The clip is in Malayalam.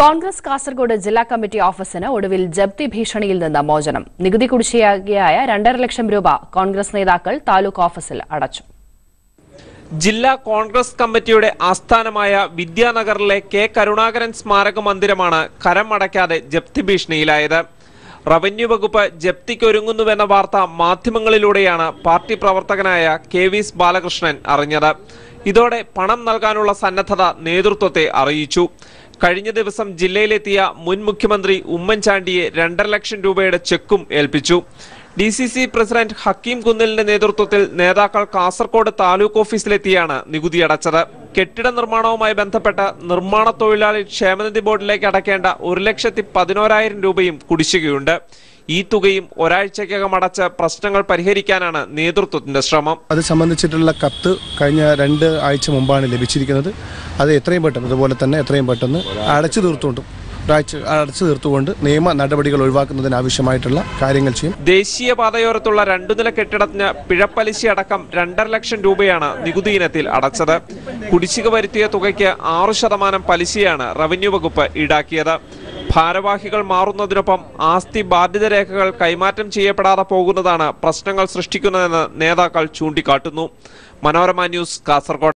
കോൺഗ്രസ് കാസർഗോഡ് ജില്ലാ കമ്മിറ്റി ഓഫീസിന് ഒടുവിൽ ജപ്തി ഭീഷണിയിൽ നിന്ന് മോചനം. നികുതി കുടിശ്ശികയായ രണ്ടര ലക്ഷം രൂപ കോൺഗ്രസ് നേതാക്കൾ താലൂക്ക് ഓഫീസിൽ അടച്ചു. ജില്ലാ കോൺഗ്രസ് കമ്മിറ്റിയുടെ ആസ്ഥാനമായ വിദ്യാനഗറിലെ കെ കരുണാകരൻ സ്മാരക മന്ദിരമാണ് കരം അടയ്ക്കാതെ ജപ്തി ഭീഷണിയിലായത്. റവന്യൂ വകുപ്പ് ജപ്തിക്കൊരുങ്ങുന്നുവെന്ന വാർത്ത മാധ്യമങ്ങളിലൂടെയാണ് പാർട്ടി പ്രവർത്തകനായ കെ വി ബാലകൃഷ്ണൻ അറിഞ്ഞത്. ഇതോടെ പണം നൽകാനുള്ള സന്നദ്ധത നേതൃത്വത്തെ അറിയിച്ചു. കഴിഞ്ഞ ദിവസം ജില്ലയിലെത്തിയ മുൻ മുഖ്യമന്ത്രി ഉമ്മൻചാണ്ടിയെ രണ്ടര ലക്ഷം രൂപയുടെ ചെക്കും ഏൽപ്പിച്ചു. D C C president Hakeem കുന്നലിന്റെ നേതൃത്വത്തിൽ നേതാക്കൾ കാസർകോട് താലൂക്ക് ഓഫീസിലെത്തിയാണ് നികുതി അടച്ചത്. കെട്ടിട നിർമ്മാണവുമായി ബന്ധപ്പെട്ട നിർമ്മാണ തൊഴിലാളി ക്ഷേമനിധി ബോർഡിലേക്ക് അടക്കേണ്ട ഒരു ലക്ഷത്തി പതിനോരായിരം രൂപയും കുടിശ്ശികയുണ്ട്. ഈ തുകയും ഒരാഴ്ചക്കകം അടച്ച് പ്രശ്നങ്ങൾ പരിഹരിക്കാനാണ് നേതൃത്വത്തിന്റെ ശ്രമം. അത് സംബന്ധിച്ചിട്ടുള്ള കത്ത് കഴിഞ്ഞ രണ്ട് ആഴ്ച മുമ്പാണ് ലഭിച്ചിരിക്കുന്നത്. അത് എത്രയും പെട്ടെന്ന് അതുപോലെ തന്നെ എത്രയും പെട്ടെന്ന് അടച്ചു തീർത്തുകൊണ്ടും. അടച്ചു തീർത്തുകൊണ്ട് നിയമ നടപടികൾ ഒഴിവാക്കുന്നതിന് ആവശ്യമായിട്ടുള്ള കാര്യങ്ങൾ ചെയ്യും. ദേശീയപാതയോരത്തുള്ള രണ്ടു നില കെട്ടിടത്തിന് പിഴപ്പലിശ അടക്കം രണ്ടര ലക്ഷം രൂപയാണ് നികുതി ഇനത്തിൽ അടച്ചത്. കുടിശ്ശിക വരുത്തിയ തുകയ്ക്ക് ആറു ശതമാനം പലിശയാണ് റവന്യൂ വകുപ്പ് ഈടാക്കിയത്. ഭാരവാഹികൾ മാറുന്നതിനൊപ്പം ആസ്തി ബാധ്യത രേഖകൾ കൈമാറ്റം ചെയ്യപ്പെടാതെ പോകുന്നതാണ് പ്രശ്നങ്ങൾ സൃഷ്ടിക്കുന്നതെന്ന് നേതാക്കൾ ചൂണ്ടിക്കാട്ടുന്നു. മനോരമ ന്യൂസ് കാസർഗോഡ്